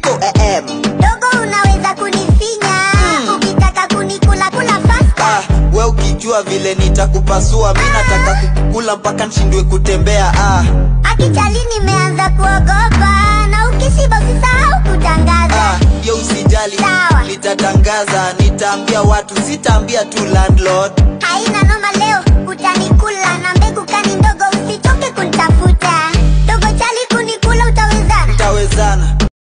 niko AM. dogo unaweza kunifinya. Hmm. Ukitaka kunikula kula fasta ah, we ukijua vile nitakupasua mi ah. nataka kukula mpaka nshindwe kutembea. Ah, Akijali nimeanza kuogopa. Na ukishiba usisahau kutangaza. Ah, yo usijali. Sawa. nitatangaza nitaambia watu sitaambia tu landlord.